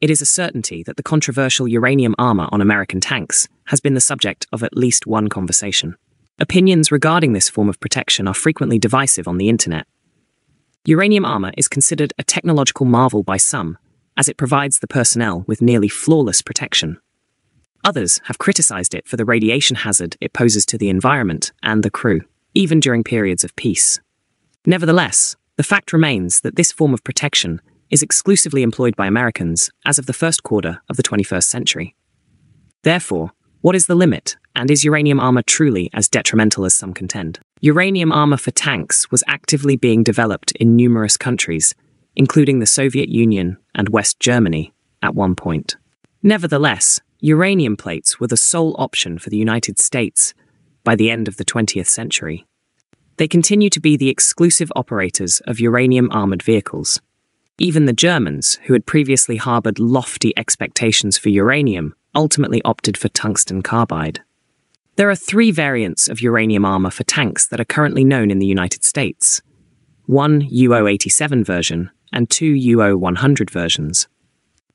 it is a certainty that the controversial uranium armor on American tanks has been the subject of at least one conversation. Opinions regarding this form of protection are frequently divisive on the internet. Uranium armor is considered a technological marvel by some, as it provides the personnel with nearly flawless protection. Others have criticized it for the radiation hazard it poses to the environment and the crew, even during periods of peace. Nevertheless, the fact remains that this form of protection is exclusively employed by Americans as of the first quarter of the 21st century. Therefore, what is the limit, and is uranium armor truly as detrimental as some contend? Uranium armor for tanks was actively being developed in numerous countries, including the Soviet Union and West Germany, at one point. Nevertheless, uranium plates were the sole option for the United States by the end of the 20th century. They continue to be the exclusive operators of uranium armored vehicles. Even the Germans, who had previously harbored lofty expectations for uranium, ultimately opted for tungsten carbide. There are three variants of uranium armor for tanks that are currently known in the United States one UO 87 version and two UO 100 versions.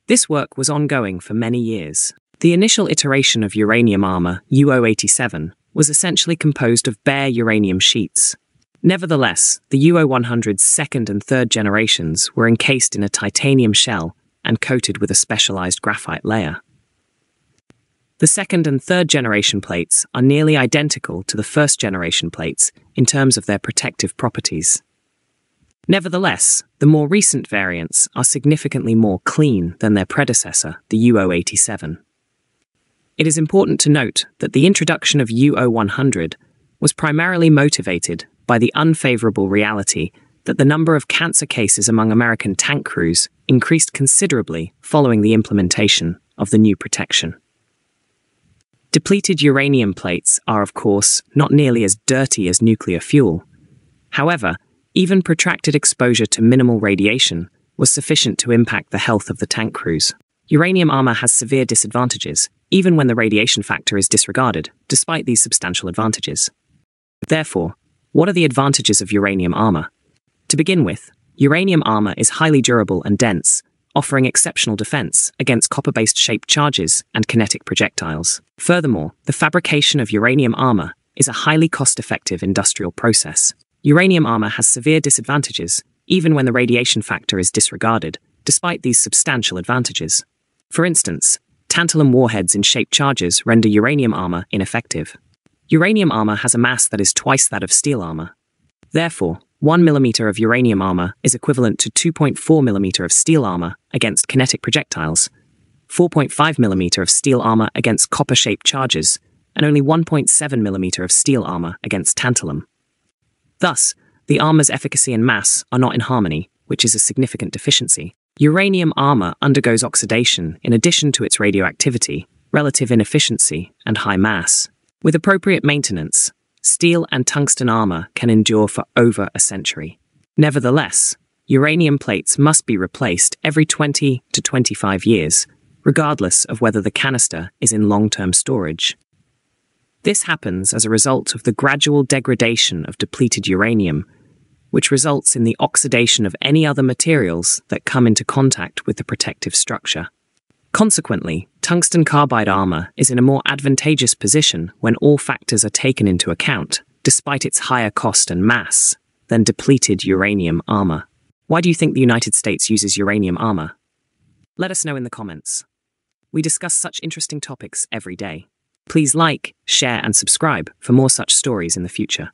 This work was ongoing for many years. The initial iteration of uranium armor, UO 87, was essentially composed of bare uranium sheets, Nevertheless, the UO100's second and third generations were encased in a titanium shell and coated with a specialized graphite layer. The second and third generation plates are nearly identical to the first generation plates in terms of their protective properties. Nevertheless, the more recent variants are significantly more clean than their predecessor, the UO87. It is important to note that the introduction of UO100 was primarily motivated by the unfavorable reality that the number of cancer cases among American tank crews increased considerably following the implementation of the new protection. Depleted uranium plates are, of course, not nearly as dirty as nuclear fuel. However, even protracted exposure to minimal radiation was sufficient to impact the health of the tank crews. Uranium armor has severe disadvantages, even when the radiation factor is disregarded, despite these substantial advantages. Therefore, what are the advantages of uranium armor? To begin with, uranium armor is highly durable and dense, offering exceptional defense against copper based shaped charges and kinetic projectiles. Furthermore, the fabrication of uranium armor is a highly cost effective industrial process. Uranium armor has severe disadvantages, even when the radiation factor is disregarded, despite these substantial advantages. For instance, tantalum warheads in shaped charges render uranium armor ineffective. Uranium armor has a mass that is twice that of steel armor. Therefore, 1 mm of uranium armor is equivalent to 2.4 mm of steel armor against kinetic projectiles, 4.5 mm of steel armor against copper shaped charges, and only 1.7 mm of steel armor against tantalum. Thus, the armor's efficacy and mass are not in harmony, which is a significant deficiency. Uranium armor undergoes oxidation in addition to its radioactivity, relative inefficiency, and high mass. With appropriate maintenance, steel and tungsten armor can endure for over a century. Nevertheless, uranium plates must be replaced every 20 to 25 years, regardless of whether the canister is in long term storage. This happens as a result of the gradual degradation of depleted uranium, which results in the oxidation of any other materials that come into contact with the protective structure. Consequently, tungsten carbide armor is in a more advantageous position when all factors are taken into account, despite its higher cost and mass, than depleted uranium armor. Why do you think the United States uses uranium armor? Let us know in the comments. We discuss such interesting topics every day. Please like, share, and subscribe for more such stories in the future.